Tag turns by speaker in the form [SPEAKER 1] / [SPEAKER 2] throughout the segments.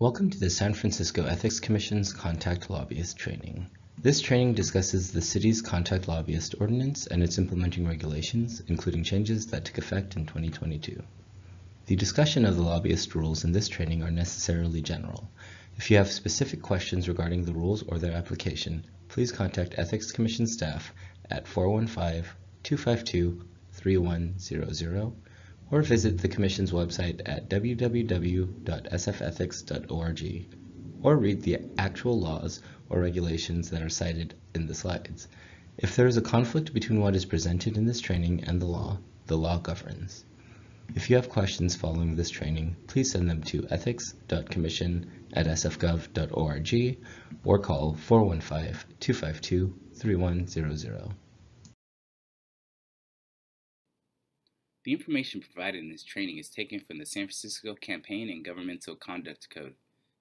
[SPEAKER 1] Welcome to the San Francisco Ethics Commission's Contact Lobbyist Training. This training discusses the city's Contact Lobbyist Ordinance and its implementing regulations, including changes that took effect in 2022. The discussion of the lobbyist rules in this training are necessarily general. If you have specific questions regarding the rules or their application, please contact Ethics Commission staff at 415-252-3100 or visit the Commission's website at www.sfethics.org or read the actual laws or regulations that are cited in the slides. If there is a conflict between what is presented in this training and the law, the law governs. If you have questions following this training, please send them to ethics.commission at sfgov.org or call 415-252-3100.
[SPEAKER 2] The information provided in this training is taken from the San Francisco Campaign and Governmental Conduct Code,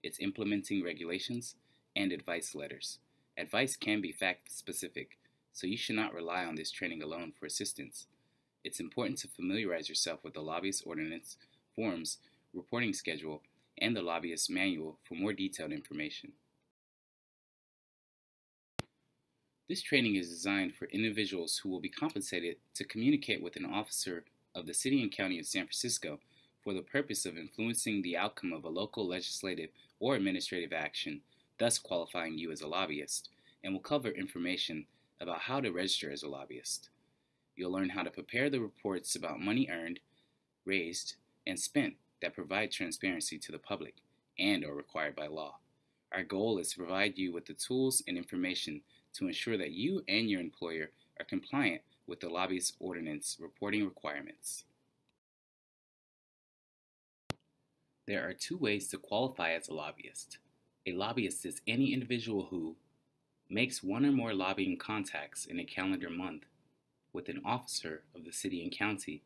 [SPEAKER 2] its implementing regulations, and advice letters. Advice can be fact specific, so you should not rely on this training alone for assistance. It's important to familiarize yourself with the lobbyist ordinance, forms, reporting schedule, and the lobbyist manual for more detailed information. This training is designed for individuals who will be compensated to communicate with an officer of the City and County of San Francisco for the purpose of influencing the outcome of a local legislative or administrative action, thus qualifying you as a lobbyist, and will cover information about how to register as a lobbyist. You'll learn how to prepare the reports about money earned, raised, and spent that provide transparency to the public and are required by law. Our goal is to provide you with the tools and information to ensure that you and your employer are compliant with the lobbyist ordinance reporting requirements. There are two ways to qualify as a lobbyist. A lobbyist is any individual who makes one or more lobbying contacts in a calendar month with an officer of the city and county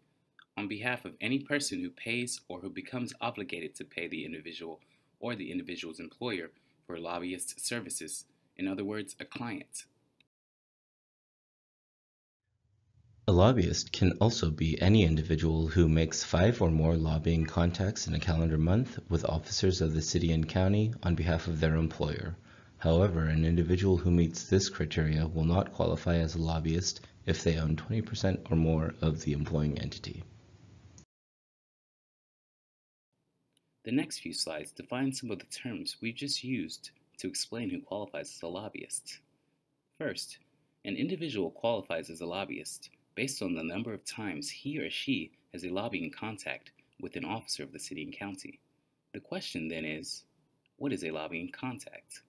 [SPEAKER 2] on behalf of any person who pays or who becomes obligated to pay the individual or the individual's employer for lobbyist services, in other words, a client.
[SPEAKER 1] A lobbyist can also be any individual who makes five or more lobbying contacts in a calendar month with officers of the city and county on behalf of their employer. However, an individual who meets this criteria will not qualify as a lobbyist if they own 20% or more of the employing entity.
[SPEAKER 2] The next few slides define some of the terms we've just used to explain who qualifies as a lobbyist. First, an individual qualifies as a lobbyist based on the number of times he or she has a lobbying contact with an officer of the city and county. The question then is, what is a lobbying contact?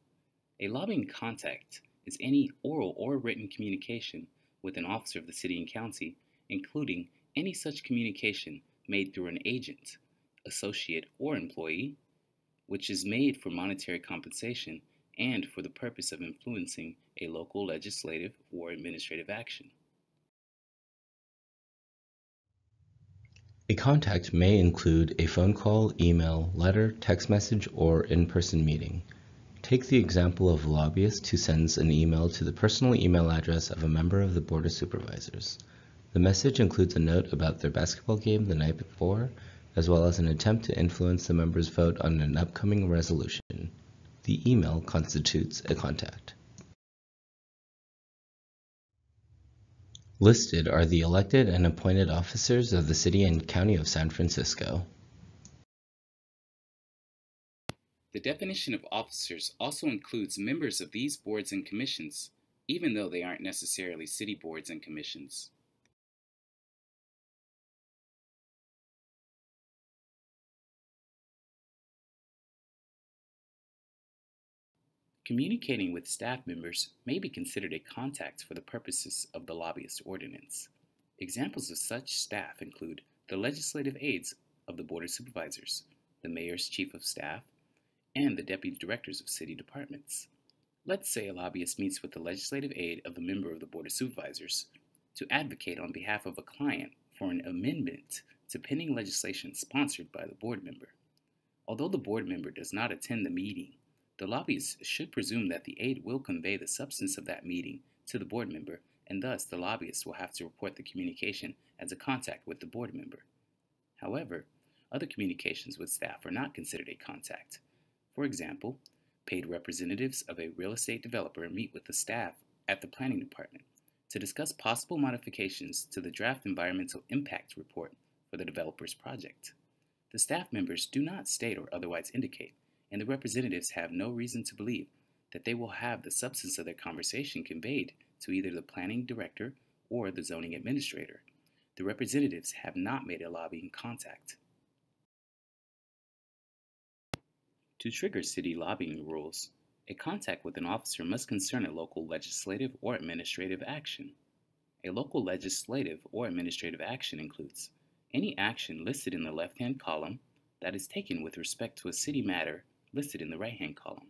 [SPEAKER 2] A lobbying contact is any oral or written communication with an officer of the city and county, including any such communication made through an agent, associate, or employee, which is made for monetary compensation and for the purpose of influencing a local legislative or administrative action.
[SPEAKER 1] A contact may include a phone call, email, letter, text message, or in-person meeting. Take the example of a lobbyist who sends an email to the personal email address of a member of the Board of Supervisors. The message includes a note about their basketball game the night before, as well as an attempt to influence the member's vote on an upcoming resolution. The email constitutes a contact. Listed are the elected and appointed officers of the City and County of San Francisco.
[SPEAKER 2] The definition of officers also includes members of these boards and commissions, even though they aren't necessarily city boards and commissions. Communicating with staff members may be considered a contact for the purposes of the lobbyist ordinance. Examples of such staff include the legislative aides of the Board of Supervisors, the mayor's chief of staff, and the deputy directors of city departments. Let's say a lobbyist meets with the legislative aide of a member of the Board of Supervisors to advocate on behalf of a client for an amendment to pending legislation sponsored by the board member. Although the board member does not attend the meeting, the lobbyist should presume that the aide will convey the substance of that meeting to the board member, and thus the lobbyist will have to report the communication as a contact with the board member. However, other communications with staff are not considered a contact. For example, paid representatives of a real estate developer meet with the staff at the planning department to discuss possible modifications to the draft environmental impact report for the developer's project. The staff members do not state or otherwise indicate, and the representatives have no reason to believe that they will have the substance of their conversation conveyed to either the planning director or the zoning administrator. The representatives have not made a lobbying contact. To trigger city lobbying rules, a contact with an officer must concern a local legislative or administrative action. A local legislative or administrative action includes any action listed in the left-hand column that is taken with respect to a city matter listed in the right-hand column.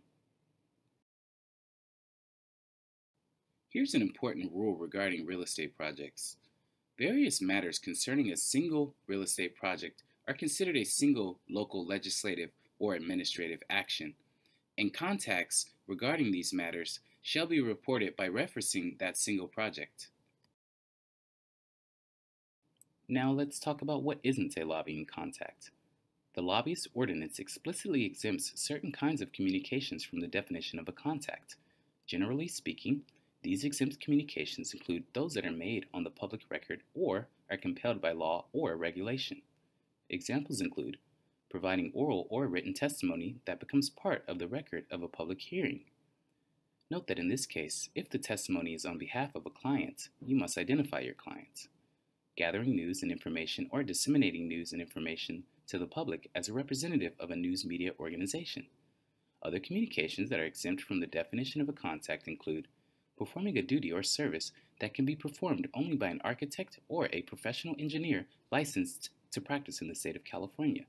[SPEAKER 2] Here's an important rule regarding real estate projects. Various matters concerning a single real estate project are considered a single local legislative or administrative action, and contacts regarding these matters shall be reported by referencing that single project. Now let's talk about what isn't a lobbying contact. The lobbyist ordinance explicitly exempts certain kinds of communications from the definition of a contact. Generally speaking, these exempt communications include those that are made on the public record or are compelled by law or regulation. Examples include providing oral or written testimony that becomes part of the record of a public hearing. Note that in this case, if the testimony is on behalf of a client, you must identify your client. Gathering news and information or disseminating news and information to the public as a representative of a news media organization. Other communications that are exempt from the definition of a contact include performing a duty or service that can be performed only by an architect or a professional engineer licensed to practice in the state of California,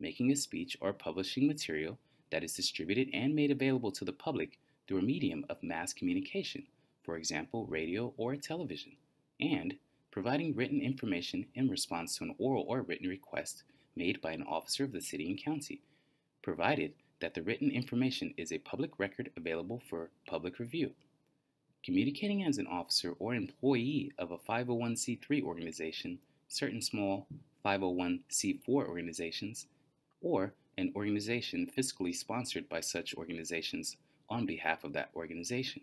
[SPEAKER 2] making a speech or publishing material that is distributed and made available to the public through a medium of mass communication, for example, radio or television, and providing written information in response to an oral or written request made by an officer of the city and county, provided that the written information is a public record available for public review. Communicating as an officer or employee of a 501c3 organization, certain small 501c4 organizations, or an organization fiscally sponsored by such organizations on behalf of that organization.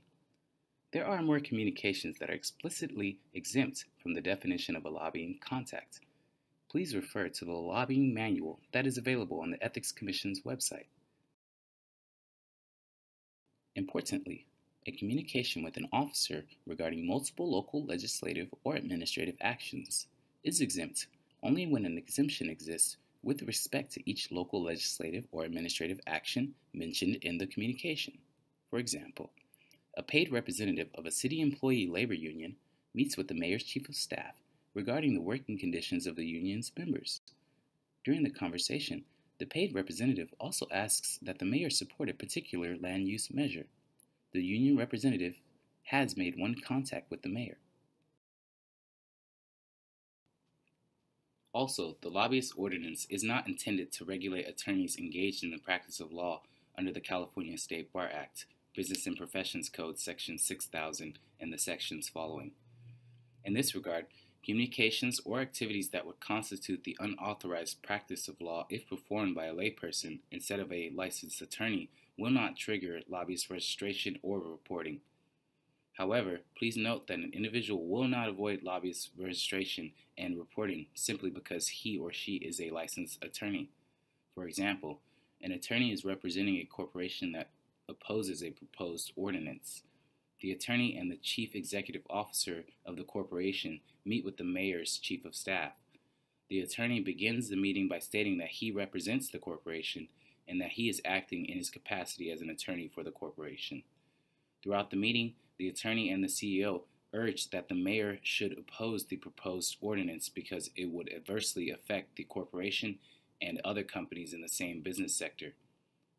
[SPEAKER 2] There are more communications that are explicitly exempt from the definition of a lobbying contact. Please refer to the lobbying manual that is available on the Ethics Commission's website. Importantly, a communication with an officer regarding multiple local legislative or administrative actions is exempt only when an exemption exists with respect to each local legislative or administrative action mentioned in the communication. For example, a paid representative of a city employee labor union meets with the mayor's chief of staff regarding the working conditions of the union's members. During the conversation, the paid representative also asks that the mayor support a particular land use measure. The union representative has made one contact with the mayor. Also, the lobbyist ordinance is not intended to regulate attorneys engaged in the practice of law under the California State Bar Act, Business and Professions Code, Section 6000, and the sections following. In this regard, communications or activities that would constitute the unauthorized practice of law if performed by a layperson instead of a licensed attorney will not trigger lobbyist registration or reporting. However, please note that an individual will not avoid lobbyist registration and reporting simply because he or she is a licensed attorney. For example, an attorney is representing a corporation that opposes a proposed ordinance. The attorney and the chief executive officer of the corporation meet with the mayor's chief of staff. The attorney begins the meeting by stating that he represents the corporation and that he is acting in his capacity as an attorney for the corporation. Throughout the meeting, the attorney and the CEO urged that the mayor should oppose the proposed ordinance because it would adversely affect the corporation and other companies in the same business sector.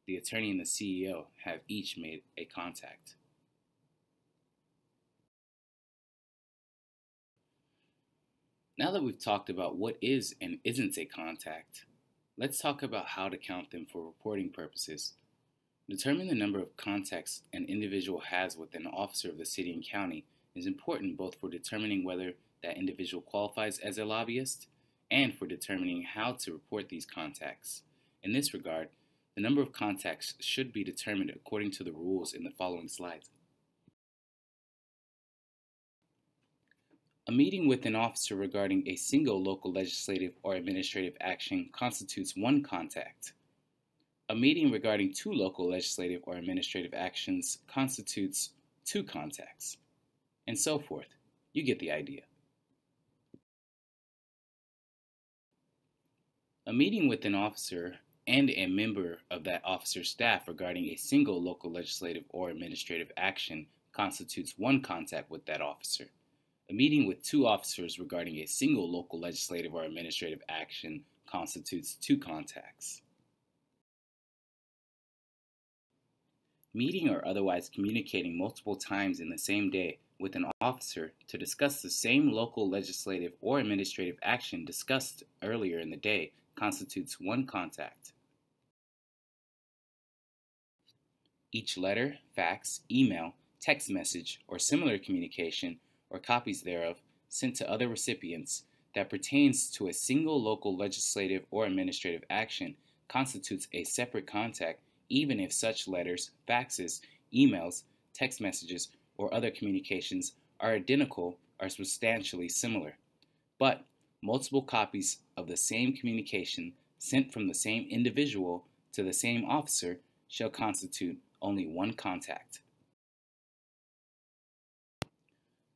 [SPEAKER 2] The attorney and the CEO have each made a contact. Now that we've talked about what is and isn't a contact, let's talk about how to count them for reporting purposes. Determining the number of contacts an individual has with an officer of the city and county is important both for determining whether that individual qualifies as a lobbyist and for determining how to report these contacts. In this regard, The number of contacts should be determined according to the rules in the following slides. A meeting with an officer regarding a single local legislative or administrative action constitutes one contact. A meeting regarding two local legislative or administrative actions constitutes two contacts, and so forth. You get the idea. A meeting with an officer and a member of that officer's staff regarding a single local legislative or administrative action constitutes one contact with that officer. A meeting with two officers regarding a single local legislative or administrative action constitutes two contacts. Meeting or otherwise communicating multiple times in the same day with an officer to discuss the same local legislative or administrative action discussed earlier in the day constitutes one contact. Each letter, fax, email, text message, or similar communication, or copies thereof, sent to other recipients that pertains to a single local legislative or administrative action constitutes a separate contact even if such letters, faxes, emails, text messages, or other communications are identical or substantially similar. But multiple copies of the same communication sent from the same individual to the same officer shall constitute only one contact.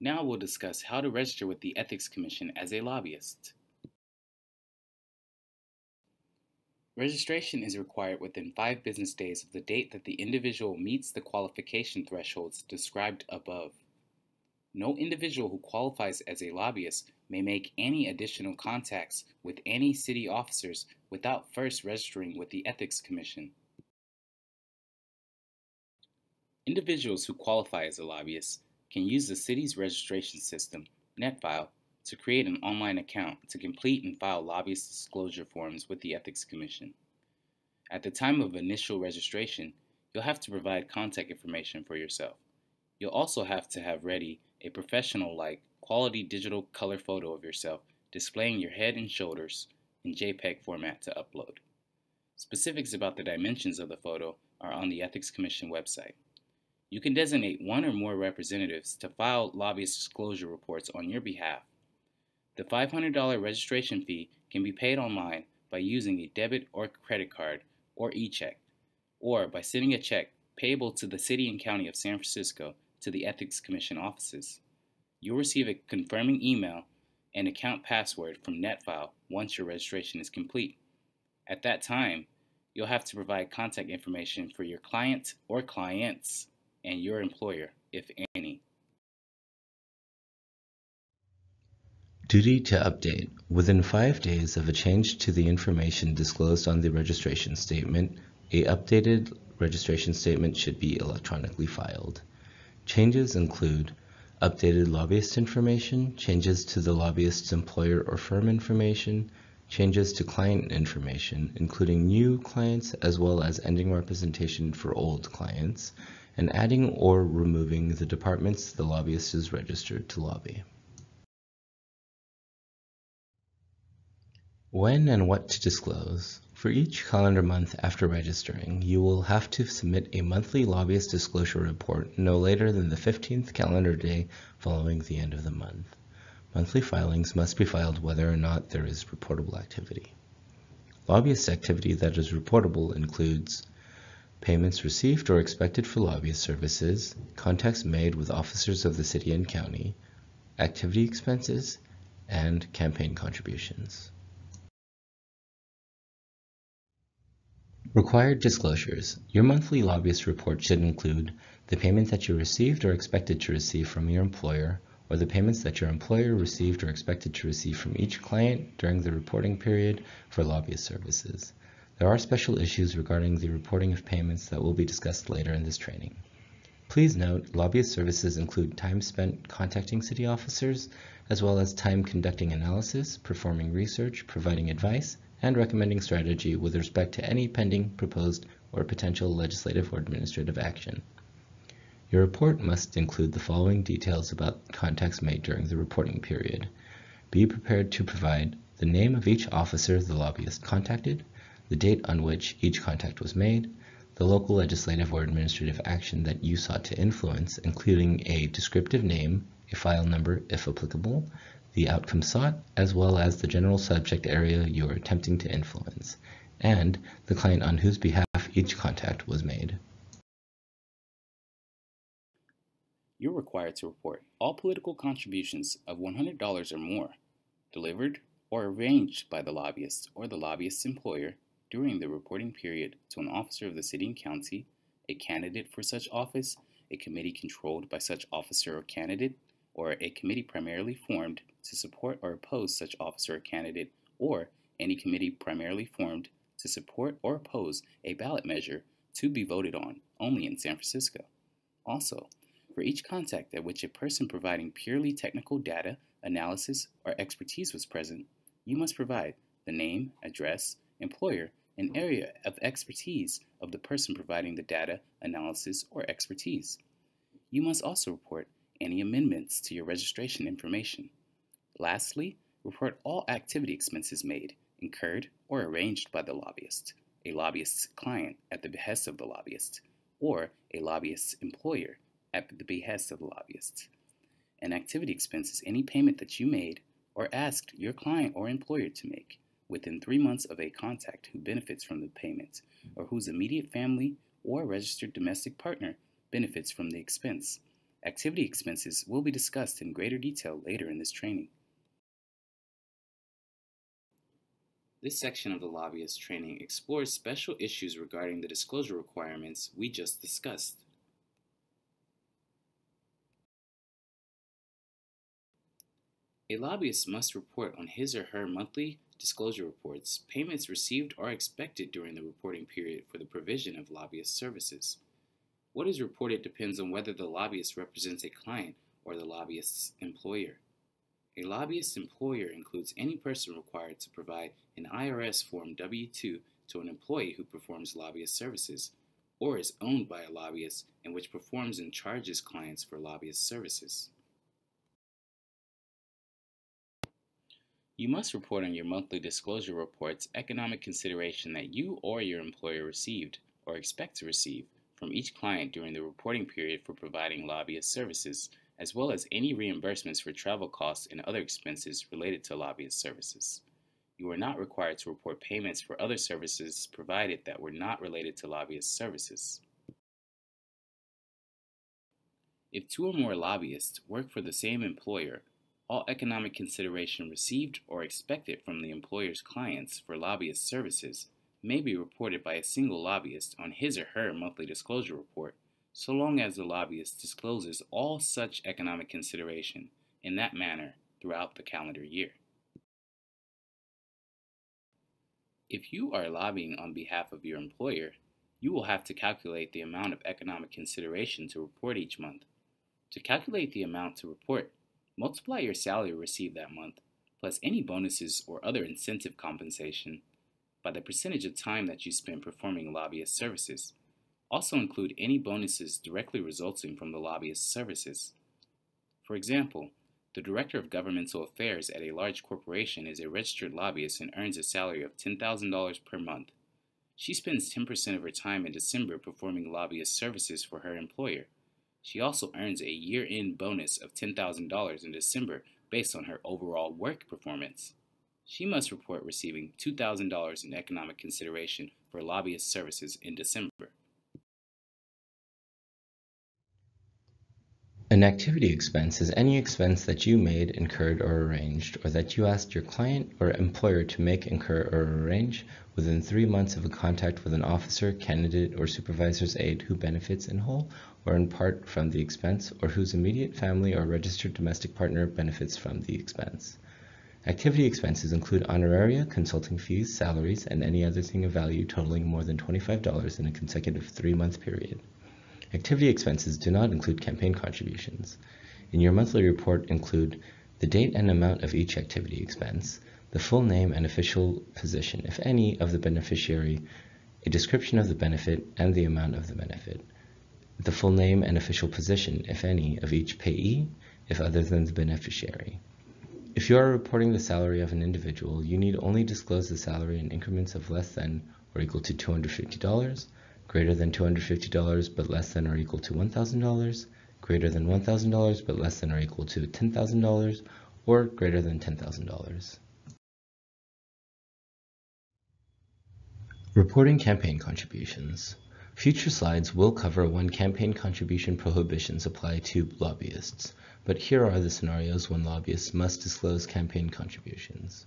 [SPEAKER 2] Now we'll discuss how to register with the Ethics Commission as a lobbyist. Registration is required within five business days of the date that the individual meets the qualification thresholds described above. No individual who qualifies as a lobbyist may make any additional contacts with any city officers without first registering with the Ethics Commission. Individuals who qualify as a lobbyist can use the city's registration system, NetFile, to create an online account to complete and file lobbyist disclosure forms with the Ethics Commission. At the time of initial registration, you'll have to provide contact information for yourself. You'll also have to have ready a professional-like quality digital color photo of yourself displaying your head and shoulders in JPEG format to upload. Specifics about the dimensions of the photo are on the Ethics Commission website. You can designate one or more representatives to file lobbyist disclosure reports on your behalf the $500 registration fee can be paid online by using a debit or credit card or e-check, or by sending a check payable to the City and County of San Francisco to the Ethics Commission offices. You'll receive a confirming email and account password from NetFile once your registration is complete. At that time, you'll have to provide contact information for your client or clients and your employer, if any.
[SPEAKER 1] Duty to update. Within five days of a change to the information disclosed on the registration statement, a updated registration statement should be electronically filed. Changes include updated lobbyist information, changes to the lobbyist's employer or firm information, changes to client information, including new clients as well as ending representation for old clients, and adding or removing the departments the lobbyist is registered to lobby. When and what to disclose. For each calendar month after registering, you will have to submit a monthly lobbyist disclosure report no later than the 15th calendar day following the end of the month. Monthly filings must be filed whether or not there is reportable activity. Lobbyist activity that is reportable includes payments received or expected for lobbyist services, contacts made with officers of the city and county, activity expenses, and campaign contributions. Required disclosures. Your monthly lobbyist report should include the payments that you received or expected to receive from your employer, or the payments that your employer received or expected to receive from each client during the reporting period for lobbyist services. There are special issues regarding the reporting of payments that will be discussed later in this training. Please note, lobbyist services include time spent contacting city officers, as well as time conducting analysis, performing research, providing advice, and recommending strategy with respect to any pending, proposed, or potential legislative or administrative action. Your report must include the following details about contacts made during the reporting period. Be prepared to provide the name of each officer the lobbyist contacted, the date on which each contact was made, the local legislative or administrative action that you sought to influence, including a descriptive name, a file number if applicable, the outcome sought, as well as the general subject area you are attempting to influence, and the client on whose behalf each contact was made.
[SPEAKER 2] You're required to report all political contributions of $100 or more delivered or arranged by the lobbyist or the lobbyist's employer during the reporting period to an officer of the city and county, a candidate for such office, a committee controlled by such officer or candidate, or a committee primarily formed to support or oppose such officer or candidate, or any committee primarily formed to support or oppose a ballot measure to be voted on only in San Francisco. Also, for each contact at which a person providing purely technical data, analysis, or expertise was present, you must provide the name, address, employer, and area of expertise of the person providing the data, analysis, or expertise. You must also report any amendments to your registration information. Lastly, report all activity expenses made, incurred, or arranged by the lobbyist, a lobbyist's client at the behest of the lobbyist, or a lobbyist's employer at the behest of the lobbyist. An activity expense is any payment that you made or asked your client or employer to make within three months of a contact who benefits from the payment or whose immediate family or registered domestic partner benefits from the expense. Activity expenses will be discussed in greater detail later in this training. This section of the lobbyist training explores special issues regarding the disclosure requirements we just discussed. A lobbyist must report on his or her monthly disclosure reports payments received or expected during the reporting period for the provision of lobbyist services. What is reported depends on whether the lobbyist represents a client or the lobbyist's employer. A lobbyist employer includes any person required to provide an IRS Form W 2 to an employee who performs lobbyist services or is owned by a lobbyist and which performs and charges clients for lobbyist services. You must report on your monthly disclosure reports economic consideration that you or your employer received or expect to receive from each client during the reporting period for providing lobbyist services, as well as any reimbursements for travel costs and other expenses related to lobbyist services. You are not required to report payments for other services provided that were not related to lobbyist services. If two or more lobbyists work for the same employer, all economic consideration received or expected from the employer's clients for lobbyist services may be reported by a single lobbyist on his or her monthly disclosure report, so long as the lobbyist discloses all such economic consideration in that manner throughout the calendar year. If you are lobbying on behalf of your employer, you will have to calculate the amount of economic consideration to report each month. To calculate the amount to report, Multiply your salary received that month, plus any bonuses or other incentive compensation, by the percentage of time that you spent performing lobbyist services. Also include any bonuses directly resulting from the lobbyist services. For example, the Director of Governmental Affairs at a large corporation is a registered lobbyist and earns a salary of $10,000 per month. She spends 10% of her time in December performing lobbyist services for her employer. She also earns a year end bonus of $10,000 in December based on her overall work performance. She must report receiving $2,000 in economic consideration for lobbyist services in December.
[SPEAKER 1] An activity expense is any expense that you made, incurred, or arranged, or that you asked your client or employer to make, incur, or arrange within three months of a contact with an officer, candidate, or supervisor's aide who benefits in whole or in part from the expense, or whose immediate family or registered domestic partner benefits from the expense. Activity expenses include honoraria, consulting fees, salaries, and any other thing of value totaling more than $25 in a consecutive three-month period. Activity expenses do not include campaign contributions. In your monthly report include the date and amount of each activity expense, the full name and official position, if any, of the beneficiary, a description of the benefit and the amount of the benefit, the full name and official position, if any, of each payee, if other than the beneficiary, If you are reporting the salary of an individual, you need only disclose the salary in increments of less than or equal to $250, greater than $250 but less than or equal to $1,000, greater than $1,000 but less than or equal to $10,000, or greater than $10,000. Reporting campaign contributions. Future slides will cover when campaign contribution prohibitions apply to lobbyists, but here are the scenarios when lobbyists must disclose campaign contributions.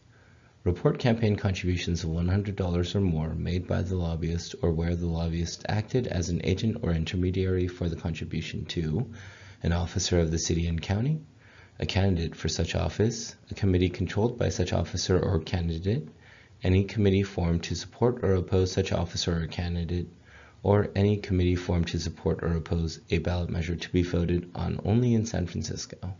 [SPEAKER 1] Report campaign contributions of $100 or more made by the lobbyist or where the lobbyist acted as an agent or intermediary for the contribution to an officer of the city and county, a candidate for such office, a committee controlled by such officer or candidate, any committee formed to support or oppose such officer or candidate, or any committee formed to support or oppose a ballot measure to be voted on only in San Francisco.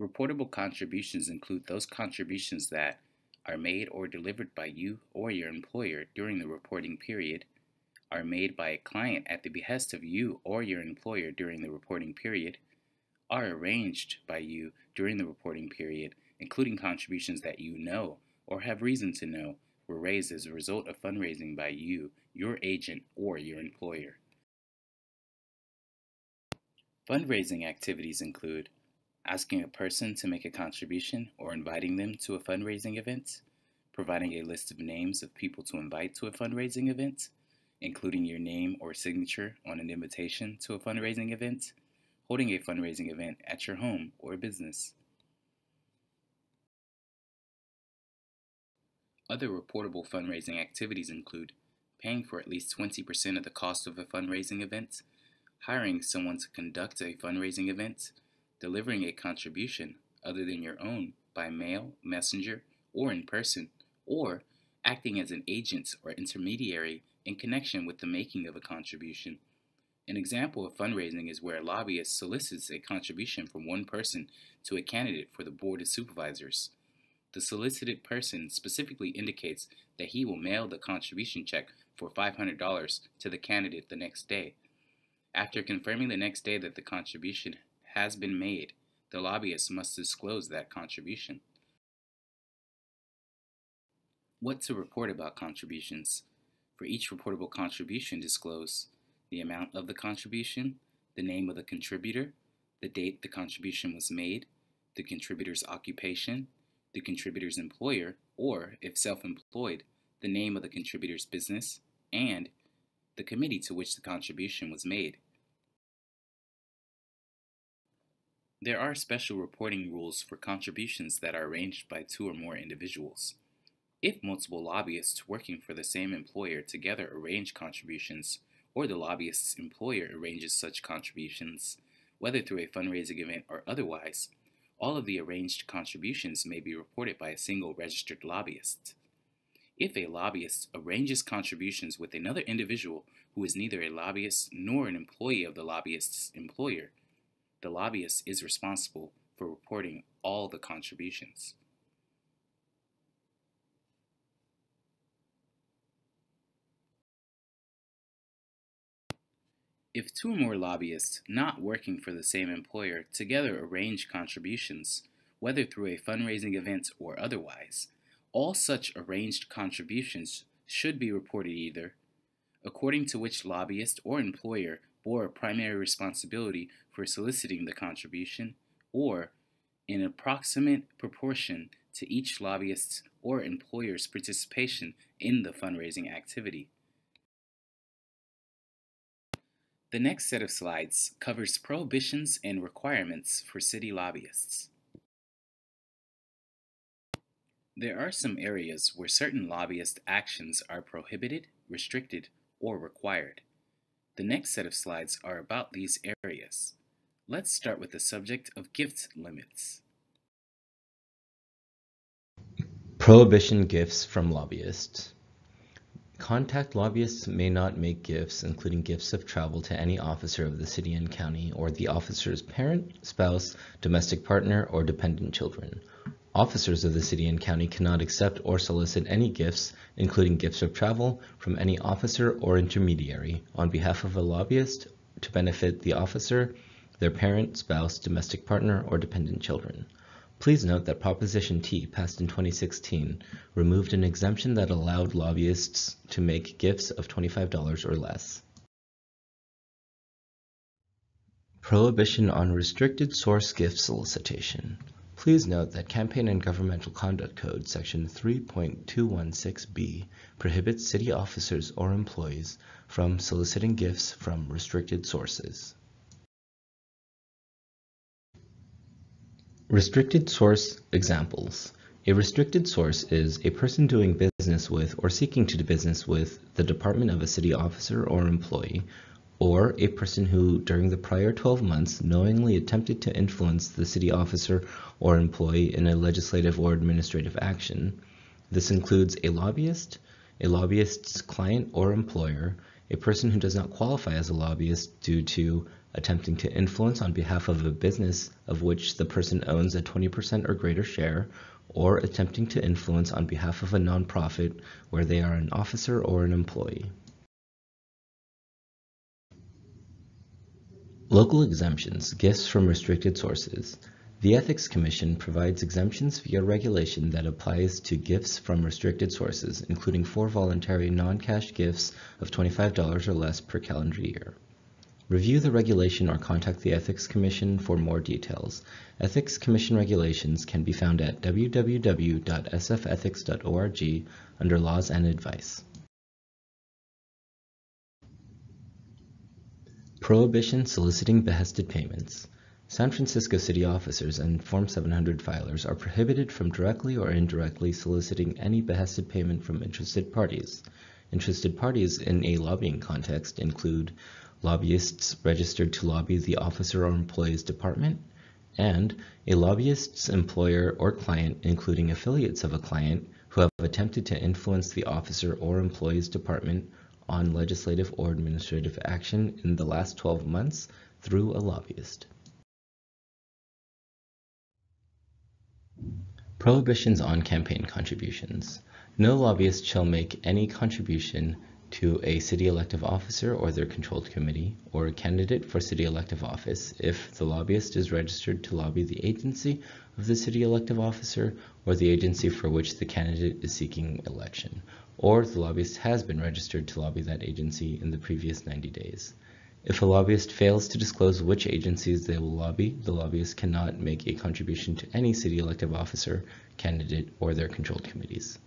[SPEAKER 2] Reportable contributions include those contributions that are made or delivered by you or your employer during the reporting period, are made by a client at the behest of you or your employer during the reporting period, are arranged by you during the reporting period, including contributions that you know or have reason to know were raised as a result of fundraising by you, your agent, or your employer. Fundraising activities include asking a person to make a contribution or inviting them to a fundraising event, providing a list of names of people to invite to a fundraising event, including your name or signature on an invitation to a fundraising event, holding a fundraising event at your home or business. Other reportable fundraising activities include paying for at least 20% of the cost of a fundraising event, hiring someone to conduct a fundraising event, delivering a contribution other than your own by mail, messenger, or in person, or acting as an agent or intermediary in connection with the making of a contribution. An example of fundraising is where a lobbyist solicits a contribution from one person to a candidate for the Board of Supervisors. The solicited person specifically indicates that he will mail the contribution check for $500 to the candidate the next day. After confirming the next day that the contribution has been made, the lobbyist must disclose that contribution. What to report about contributions? For each reportable contribution, disclose the amount of the contribution, the name of the contributor, the date the contribution was made, the contributor's occupation, the contributor's employer, or, if self employed, the name of the contributor's business, and the committee to which the contribution was made. There are special reporting rules for contributions that are arranged by two or more individuals. If multiple lobbyists working for the same employer together arrange contributions, or the lobbyist's employer arranges such contributions, whether through a fundraising event or otherwise, all of the arranged contributions may be reported by a single registered lobbyist. If a lobbyist arranges contributions with another individual who is neither a lobbyist nor an employee of the lobbyist's employer, the lobbyist is responsible for reporting all the contributions. If two or more lobbyists not working for the same employer together arrange contributions, whether through a fundraising event or otherwise, all such arranged contributions should be reported either according to which lobbyist or employer bore primary responsibility for soliciting the contribution, or in approximate proportion to each lobbyist's or employer's participation in the fundraising activity. The next set of slides covers prohibitions and requirements for city lobbyists. There are some areas where certain lobbyist actions are prohibited, restricted, or required. The next set of slides are about these areas. Let's start with the subject of gift limits.
[SPEAKER 1] Prohibition gifts from lobbyists. Contact lobbyists may not make gifts, including gifts of travel to any officer of the city and county or the officer's parent, spouse, domestic partner, or dependent children. Officers of the city and county cannot accept or solicit any gifts, including gifts of travel, from any officer or intermediary on behalf of a lobbyist to benefit the officer their parent, spouse, domestic partner, or dependent children. Please note that Proposition T, passed in 2016, removed an exemption that allowed lobbyists to make gifts of $25 or less. Prohibition on restricted source gift solicitation. Please note that Campaign and Governmental Conduct Code Section 3.216b prohibits city officers or employees from soliciting gifts from restricted sources. Restricted source examples. A restricted source is a person doing business with or seeking to do business with the department of a city officer or employee or a person who, during the prior 12 months, knowingly attempted to influence the city officer or employee in a legislative or administrative action. This includes a lobbyist, a lobbyist's client or employer, a person who does not qualify as a lobbyist due to attempting to influence on behalf of a business of which the person owns a 20% or greater share, or attempting to influence on behalf of a nonprofit where they are an officer or an employee. Local exemptions, gifts from restricted sources. The Ethics Commission provides exemptions via regulation that applies to gifts from restricted sources, including for voluntary non-cash gifts of $25 or less per calendar year. Review the regulation or contact the Ethics Commission for more details. Ethics Commission regulations can be found at www.sfethics.org under Laws and Advice. Prohibition soliciting behested payments. San Francisco city officers and Form 700 filers are prohibited from directly or indirectly soliciting any behested payment from interested parties. Interested parties in a lobbying context include lobbyists registered to lobby the officer or employee's department, and a lobbyist's employer or client, including affiliates of a client, who have attempted to influence the officer or employee's department on legislative or administrative action in the last 12 months through a lobbyist. Prohibitions on campaign contributions. No lobbyist shall make any contribution to a city elective officer or their controlled committee or a candidate for city elective office if the lobbyist is registered to lobby the agency of the city elective officer or the agency for which the candidate is seeking election, or the lobbyist has been registered to lobby that agency in the previous 90 days. If a lobbyist fails to disclose which agencies they will lobby, the lobbyist cannot make a contribution to any city elective officer, candidate, or their controlled committees.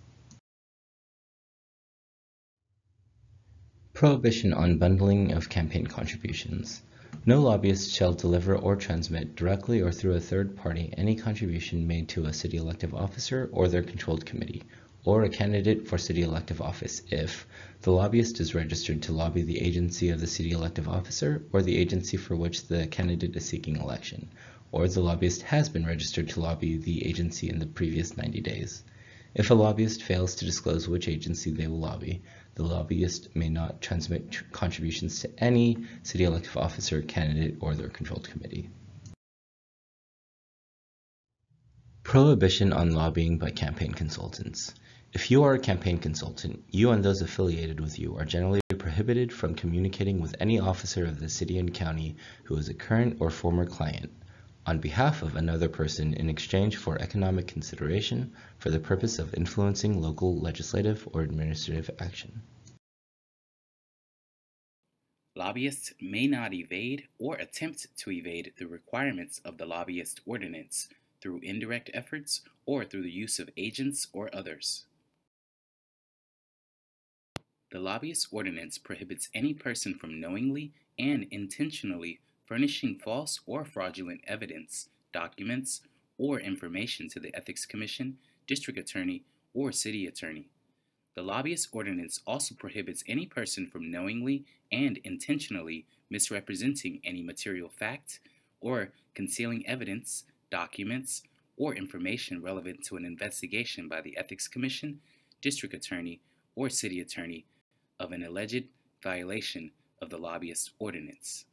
[SPEAKER 1] Prohibition on bundling of campaign contributions. No lobbyist shall deliver or transmit directly or through a third party any contribution made to a city elective officer or their controlled committee, or a candidate for city elective office if the lobbyist is registered to lobby the agency of the city elective officer or the agency for which the candidate is seeking election, or the lobbyist has been registered to lobby the agency in the previous 90 days. If a lobbyist fails to disclose which agency they will lobby, the lobbyist may not transmit contributions to any city elective officer, candidate, or their controlled committee. Prohibition on lobbying by campaign consultants. If you are a campaign consultant, you and those affiliated with you are generally prohibited from communicating with any officer of the city and county who is a current or former client on behalf of another person in exchange for economic consideration for the purpose of influencing local legislative or administrative action.
[SPEAKER 2] Lobbyists may not evade or attempt to evade the requirements of the lobbyist ordinance through indirect efforts or through the use of agents or others. The lobbyist ordinance prohibits any person from knowingly and intentionally furnishing false or fraudulent evidence, documents, or information to the Ethics Commission, District Attorney, or City Attorney. The lobbyist ordinance also prohibits any person from knowingly and intentionally misrepresenting any material fact or concealing evidence, documents, or information relevant to an investigation by the Ethics Commission, District Attorney, or City Attorney of an alleged violation of the lobbyist ordinance.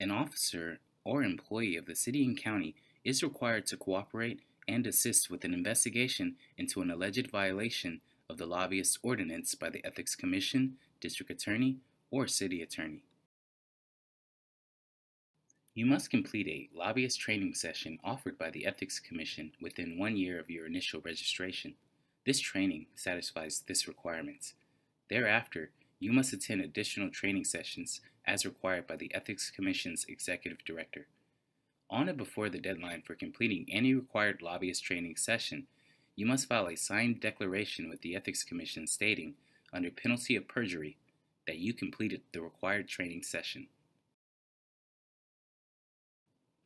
[SPEAKER 2] An officer or employee of the city and county is required to cooperate and assist with an investigation into an alleged violation of the lobbyist ordinance by the Ethics Commission, District Attorney, or City Attorney. You must complete a lobbyist training session offered by the Ethics Commission within one year of your initial registration. This training satisfies this requirement. Thereafter, you must attend additional training sessions as required by the Ethics Commission's Executive Director. On or before the deadline for completing any required lobbyist training session, you must file a signed declaration with the Ethics Commission stating, under penalty of perjury, that you completed the required training session.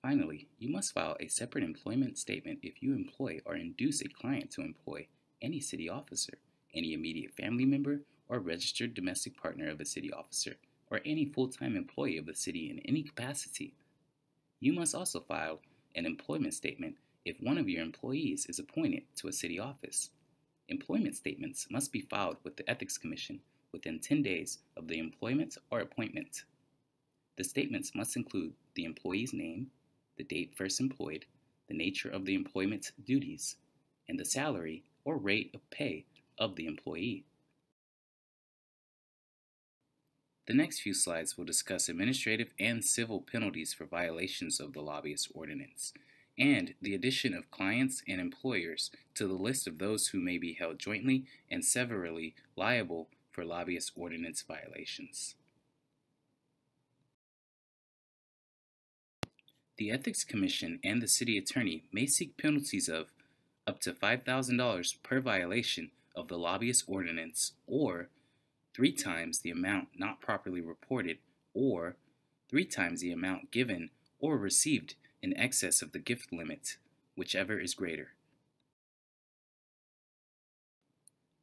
[SPEAKER 2] Finally, you must file a separate employment statement if you employ or induce a client to employ any city officer, any immediate family member, or registered domestic partner of a city officer, or any full time employee of the city in any capacity. You must also file an employment statement if one of your employees is appointed to a city office. Employment statements must be filed with the Ethics Commission within 10 days of the employment or appointment. The statements must include the employee's name, the date first employed, the nature of the employment duties, and the salary or rate of pay of the employee. The next few slides will discuss administrative and civil penalties for violations of the lobbyist ordinance and the addition of clients and employers to the list of those who may be held jointly and severally liable for lobbyist ordinance violations. The Ethics Commission and the City Attorney may seek penalties of up to $5,000 per violation of the lobbyist ordinance or three times the amount not properly reported or three times the amount given or received in excess of the gift limit, whichever is greater.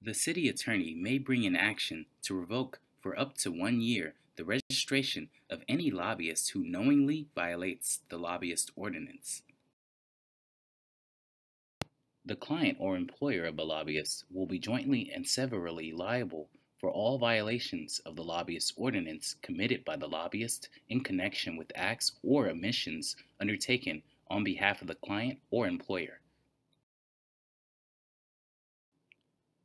[SPEAKER 2] The city attorney may bring an action to revoke for up to one year the registration of any lobbyist who knowingly violates the lobbyist ordinance. The client or employer of a lobbyist will be jointly and severally liable for all violations of the lobbyist ordinance committed by the lobbyist in connection with acts or omissions undertaken on behalf of the client or employer.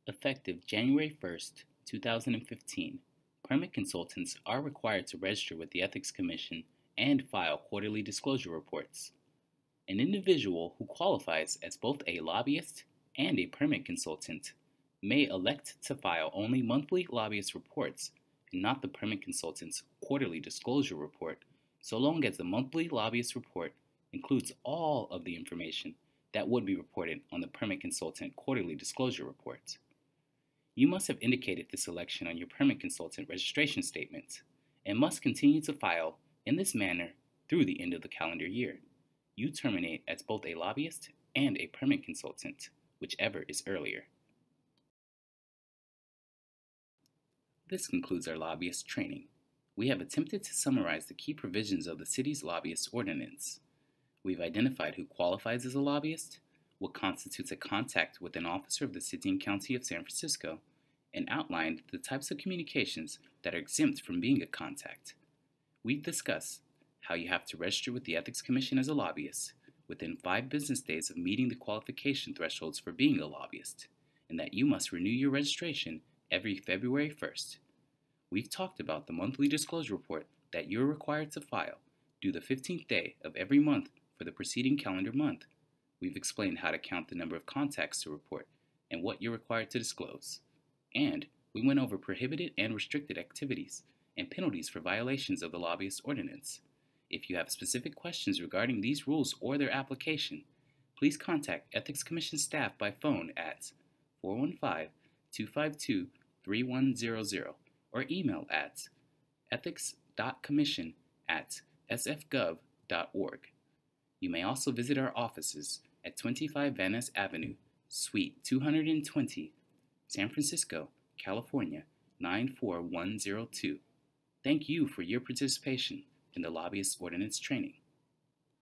[SPEAKER 2] Effective January 1, 2015, Permit consultants are required to register with the Ethics Commission and file quarterly disclosure reports. An individual who qualifies as both a lobbyist and a permit consultant may elect to file only monthly lobbyist reports and not the permit consultant's quarterly disclosure report, so long as the monthly lobbyist report includes all of the information that would be reported on the permit consultant quarterly disclosure report. You must have indicated this election on your permit consultant registration statement and must continue to file in this manner through the end of the calendar year. You terminate as both a lobbyist and a permit consultant, whichever is earlier. This concludes our lobbyist training. We have attempted to summarize the key provisions of the city's lobbyist ordinance. We've identified who qualifies as a lobbyist, what constitutes a contact with an officer of the City and County of San Francisco, and outlined the types of communications that are exempt from being a contact. We've discussed how you have to register with the Ethics Commission as a lobbyist within five business days of meeting the qualification thresholds for being a lobbyist, and that you must renew your registration every February 1st. We've talked about the monthly disclosure report that you're required to file due the 15th day of every month for the preceding calendar month. We've explained how to count the number of contacts to report and what you're required to disclose and we went over prohibited and restricted activities and penalties for violations of the lobbyist ordinance. If you have specific questions regarding these rules or their application, please contact Ethics Commission staff by phone at 415-252-3100 or email at ethics.commission at sfgov.org. You may also visit our offices at 25 Van Ness Avenue, Suite 220, San Francisco, California 94102. Thank you for your participation in the Lobbyist Ordinance Training.